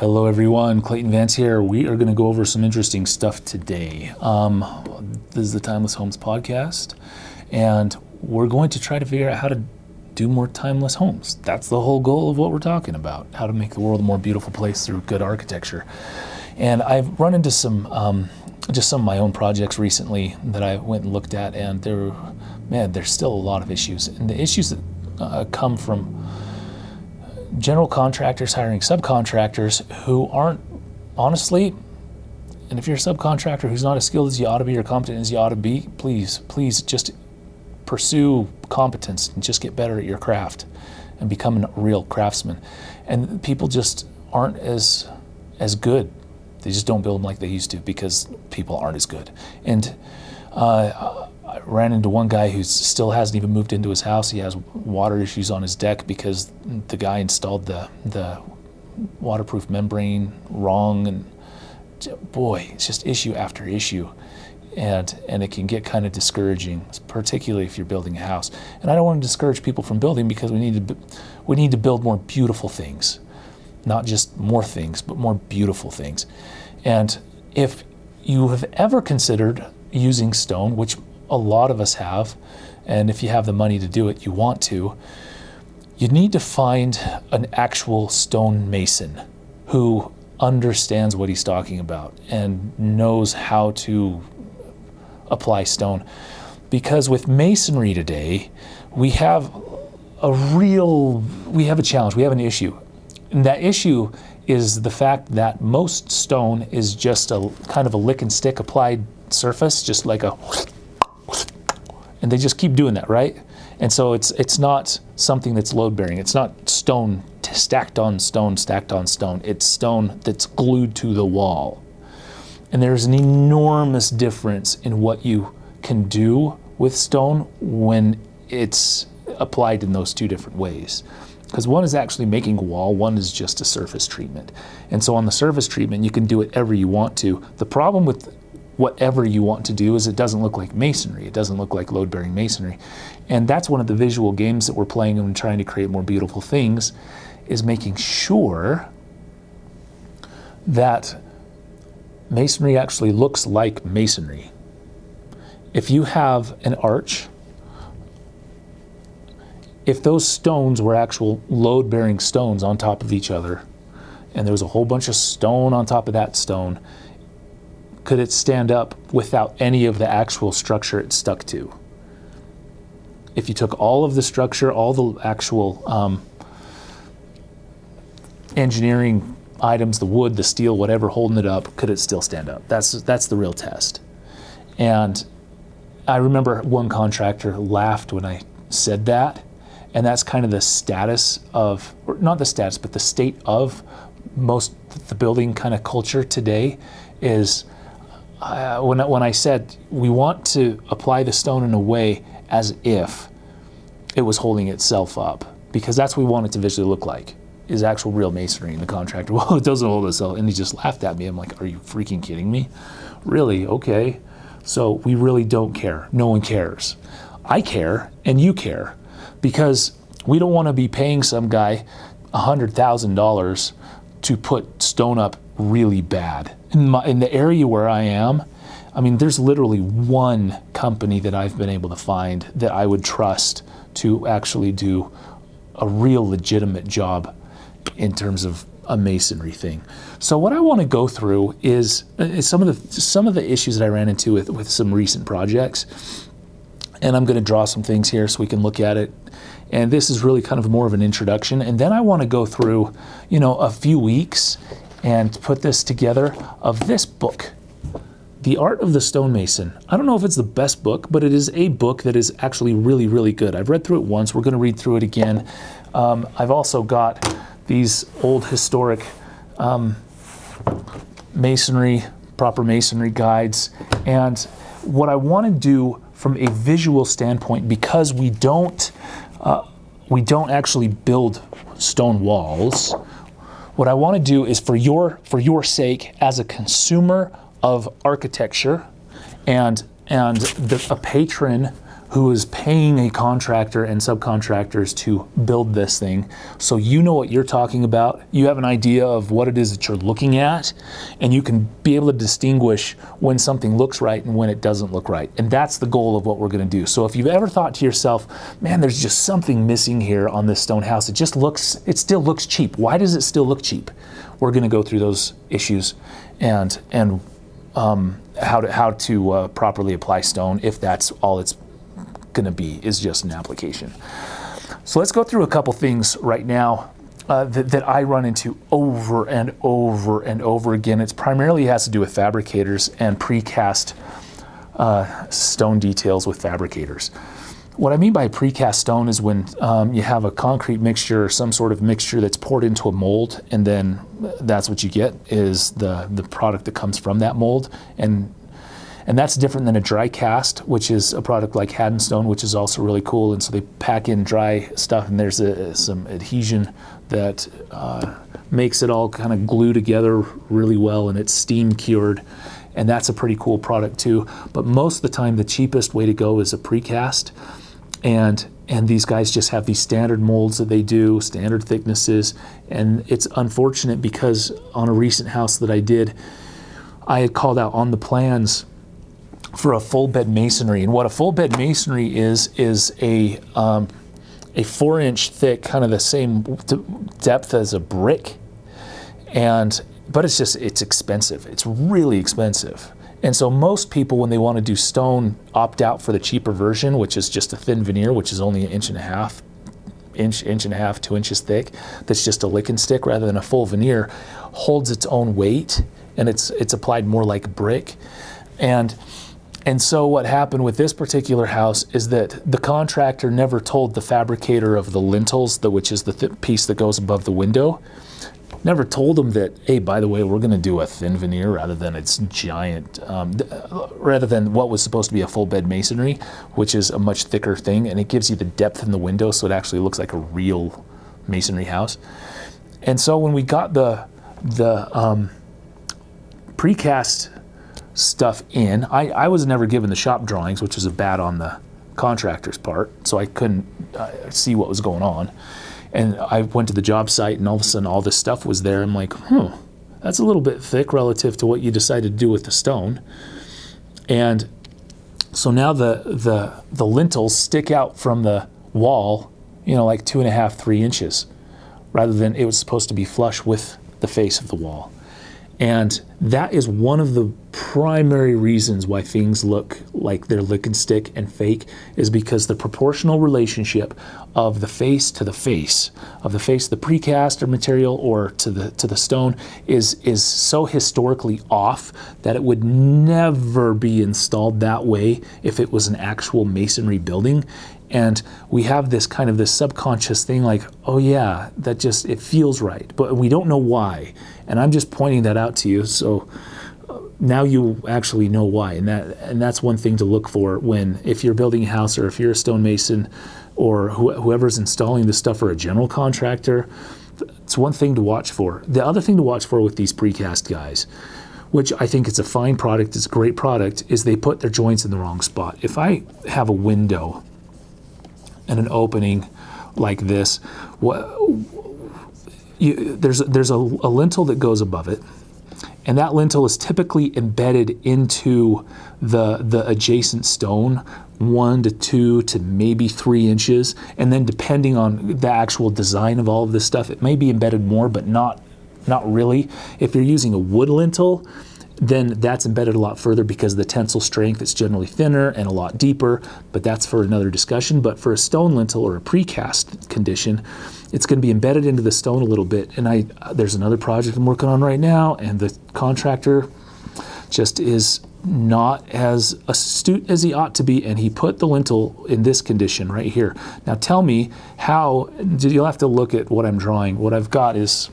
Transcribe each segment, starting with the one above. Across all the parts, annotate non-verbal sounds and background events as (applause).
Hello, everyone. Clayton Vance here. We are going to go over some interesting stuff today. Um, this is the Timeless Homes podcast, and we're going to try to figure out how to do more timeless homes. That's the whole goal of what we're talking about how to make the world a more beautiful place through good architecture. And I've run into some, um, just some of my own projects recently that I went and looked at, and there, man, there's still a lot of issues. And the issues that uh, come from general contractors hiring subcontractors who aren't honestly and if you're a subcontractor who's not as skilled as you ought to be or competent as you ought to be please please just pursue competence and just get better at your craft and become a real craftsman. And people just aren't as as good. They just don't build them like they used to because people aren't as good. And uh, I ran into one guy who still hasn't even moved into his house. He has water issues on his deck because the guy installed the the waterproof membrane wrong, and boy, it's just issue after issue, and and it can get kind of discouraging, particularly if you're building a house. And I don't want to discourage people from building because we need to we need to build more beautiful things, not just more things, but more beautiful things. And if you have ever considered using stone, which a lot of us have, and if you have the money to do it, you want to, you need to find an actual stone mason who understands what he's talking about and knows how to apply stone. Because with masonry today, we have a real, we have a challenge, we have an issue. And that issue is the fact that most stone is just a kind of a lick and stick applied surface, just like a and they just keep doing that, right? And so it's it's not something that's load bearing. It's not stone stacked on stone, stacked on stone. It's stone that's glued to the wall. And there's an enormous difference in what you can do with stone when it's applied in those two different ways. Because one is actually making a wall, one is just a surface treatment. And so on the surface treatment, you can do whatever you want to. The problem with whatever you want to do is it doesn't look like masonry. It doesn't look like load bearing masonry. And that's one of the visual games that we're playing and trying to create more beautiful things is making sure that masonry actually looks like masonry. If you have an arch, if those stones were actual load bearing stones on top of each other, and there was a whole bunch of stone on top of that stone, could it stand up without any of the actual structure it stuck to? If you took all of the structure, all the actual um, engineering items, the wood, the steel, whatever, holding it up, could it still stand up? That's, that's the real test. And I remember one contractor laughed when I said that, and that's kind of the status of, or not the status, but the state of most the building kind of culture today is uh, when, when I said we want to apply the stone in a way as if it was holding itself up, because that's what we want it to visually look like, is actual real masonry. And the contractor, (laughs) well, it doesn't hold itself. And he just laughed at me. I'm like, are you freaking kidding me? Really? Okay. So we really don't care. No one cares. I care, and you care, because we don't want to be paying some guy $100,000 to put stone up really bad. In, my, in the area where I am, I mean, there's literally one company that I've been able to find that I would trust to actually do a real legitimate job in terms of a masonry thing. So what I want to go through is, uh, is some of the some of the issues that I ran into with, with some recent projects. And I'm going to draw some things here so we can look at it. And this is really kind of more of an introduction. And then I want to go through, you know, a few weeks and put this together of this book, The Art of the Stonemason. I don't know if it's the best book, but it is a book that is actually really, really good. I've read through it once. We're going to read through it again. Um, I've also got these old historic um, masonry, proper masonry guides. And what I want to do from a visual standpoint, because we don't, uh, we don't actually build stone walls, what I want to do is for your for your sake as a consumer of architecture and and the, a patron who is paying a contractor and subcontractors to build this thing. So you know what you're talking about. You have an idea of what it is that you're looking at, and you can be able to distinguish when something looks right and when it doesn't look right. And that's the goal of what we're going to do. So if you've ever thought to yourself, man, there's just something missing here on this stone house, it just looks, it still looks cheap. Why does it still look cheap? We're going to go through those issues and, and, um, how to, how to uh, properly apply stone if that's all it's going to be is just an application. So let's go through a couple things right now uh, that, that, I run into over and over and over again. It primarily has to do with fabricators and precast uh, stone details with fabricators. What I mean by precast stone is when um, you have a concrete mixture or some sort of mixture that's poured into a mold, and then that's what you get is the the product that comes from that mold, and and that's different than a dry cast, which is a product like Haddonstone, which is also really cool. And so they pack in dry stuff, and there's a, some adhesion that uh, makes it all kind of glue together really well, and it's steam cured. And that's a pretty cool product too. But most of the time, the cheapest way to go is a precast. And and these guys just have these standard molds that they do, standard thicknesses. And it's unfortunate because on a recent house that I did, I had called out on the plans for a full bed masonry. And what a full bed masonry is, is a, um, a four inch thick, kind of the same depth as a brick. And, but it's just, it's expensive. It's really expensive. And so most people, when they want to do stone, opt out for the cheaper version, which is just a thin veneer, which is only an inch and a half, inch, inch and a half, two inches thick. That's just a lick and stick rather than a full veneer. Holds its own weight, and it's it's applied more like brick. And and so what happened with this particular house is that the contractor never told the fabricator of the lintels, the, which is the th piece that goes above the window, never told them that, hey, by the way, we're going to do a thin veneer rather than its giant, um, rather than what was supposed to be a full bed masonry, which is a much thicker thing, and it gives you the depth in the window, so it actually looks like a real masonry house. And so when we got the the um, precast stuff in. I, I was never given the shop drawings, which was a bad on the contractor's part, so I couldn't uh, see what was going on. And I went to the job site, and all of a sudden, all this stuff was there. I'm like, hmm, that's a little bit thick relative to what you decided to do with the stone. And so now the the the lintels stick out from the wall, you know, like two and a half, three inches, rather than it was supposed to be flush with the face of the wall. And that is one of the primary reasons why things look like they're lick and stick and fake is because the proportional relationship of the face to the face, of the face the precast or material or to the to the stone is is so historically off that it would never be installed that way if it was an actual masonry building and we have this kind of this subconscious thing like oh yeah that just it feels right. But we don't know why. And i'm just pointing that out to you. So uh, now you actually know why. And that and that's one thing to look for when if you're building a house or if you're a stonemason or wh whoever's installing this stuff for a general contractor it's one thing to watch for. The other thing to watch for with these precast guys which I think it's a fine product, it's a great product, is they put their joints in the wrong spot. If I have a window and an opening like this, what, you, there's there's a, a lintel that goes above it, and that lintel is typically embedded into the the adjacent stone one to two to maybe three inches and then depending on the actual design of all of this stuff it may be embedded more but not not really. If you're using a wood lintel then that's embedded a lot further because the tensile strength is generally thinner and a lot deeper, but that's for another discussion. But for a stone lintel or a precast condition, it's going to be embedded into the stone a little bit. And I there's another project I'm working on right now, and the contractor just is not as astute as he ought to be, and he put the lintel in this condition right here. Now tell me how, you'll have to look at what I'm drawing. What I've got is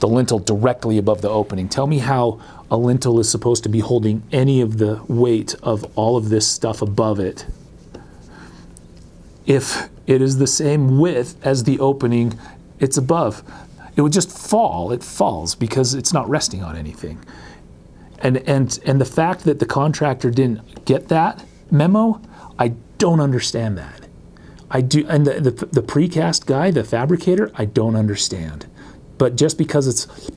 the lintel directly above the opening. Tell me how a lintel is supposed to be holding any of the weight of all of this stuff above it if it is the same width as the opening it's above. It would just fall. It falls because it's not resting on anything. And, and, and the fact that the contractor didn't get that memo, I don't understand that. I do, and the, the, the precast guy, the fabricator, I don't understand. But just because it's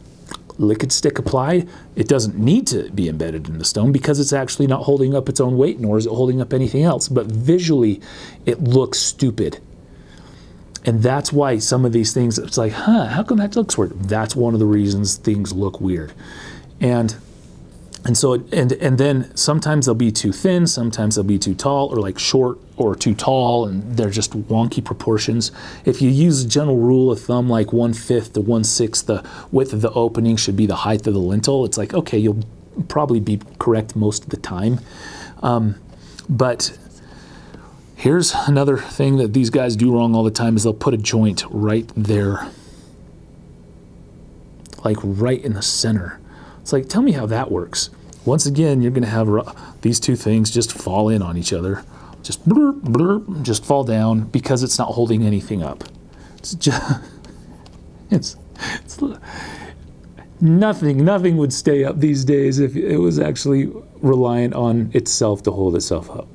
lick and stick applied, it doesn't need to be embedded in the stone because it's actually not holding up its own weight, nor is it holding up anything else. But visually, it looks stupid. And that's why some of these things, it's like, huh, how come that looks weird? That's one of the reasons things look weird. And and so and and then sometimes they'll be too thin, sometimes they'll be too tall, or like short or too tall, and they're just wonky proportions. If you use a general rule of thumb like one fifth to one sixth the width of the opening should be the height of the lintel, it's like okay, you'll probably be correct most of the time. Um, but here's another thing that these guys do wrong all the time is they'll put a joint right there, like right in the center it's like, tell me how that works. Once again, you're going to have these two things just fall in on each other, just blur, blur, just fall down because it's not holding anything up. It's just, (laughs) it's, it's nothing, nothing would stay up these days if it was actually reliant on itself to hold itself up.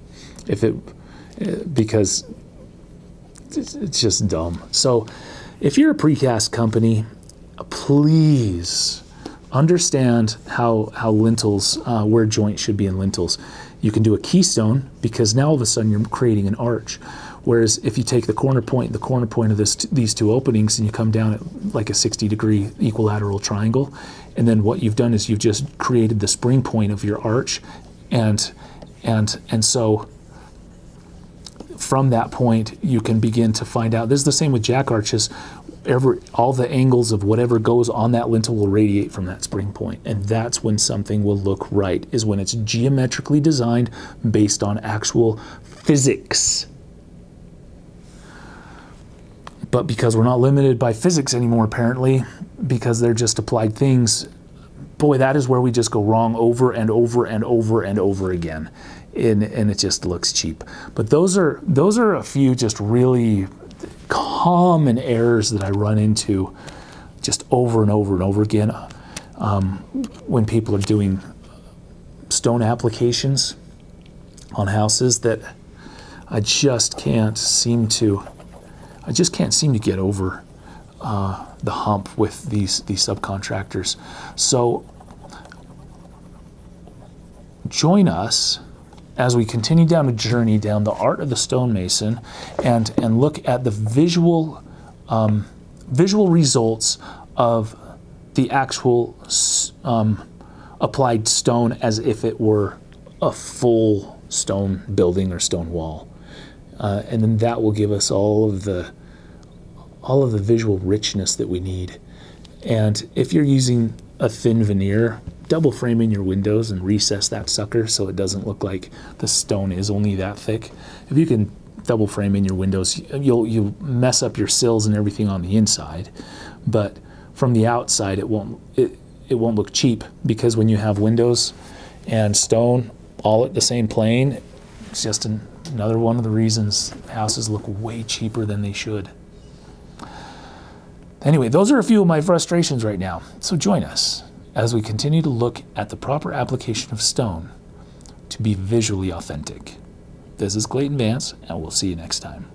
If it, because it's just dumb. So, if you're a precast company, please understand how, how lintels, uh, where joints should be in lintels. You can do a keystone because now all of a sudden you're creating an arch. Whereas if you take the corner point, the corner point of this, these two openings, and you come down at like a 60 degree equilateral triangle, and then what you've done is you've just created the spring point of your arch, and and and so from that point you can begin to find out. This is the same with jack arches every, all the angles of whatever goes on that lintel will radiate from that spring. And that's when something will look right, is when it's geometrically designed based on actual physics. But because we're not limited by physics anymore, apparently, because they're just applied things, boy, that is where we just go wrong over and over and over and over again. And, and it just looks cheap. But those are those are a few just really common errors that I run into just over and over and over again um, when people are doing stone applications on houses that I just can't seem to I just can't seem to get over uh, the hump with these these subcontractors. So join us as we continue down a journey down the art of the stonemason and, and look at the visual, um, visual results of the actual um, applied stone as if it were a full stone building or stone wall. Uh, and then that will give us all of the all of the visual richness that we need. And if you're using a thin veneer, double frame in your windows and recess that sucker so it doesn't look like the stone is only that thick. If you can double frame in your windows, you'll you mess up your sills and everything on the inside, but from the outside it won't it, it won't look cheap because when you have windows and stone all at the same plane, it's just an, another one of the reasons houses look way cheaper than they should. Anyway, those are a few of my frustrations right now. So join us as we continue to look at the proper application of stone to be visually authentic. This is Clayton Vance, and we'll see you next time.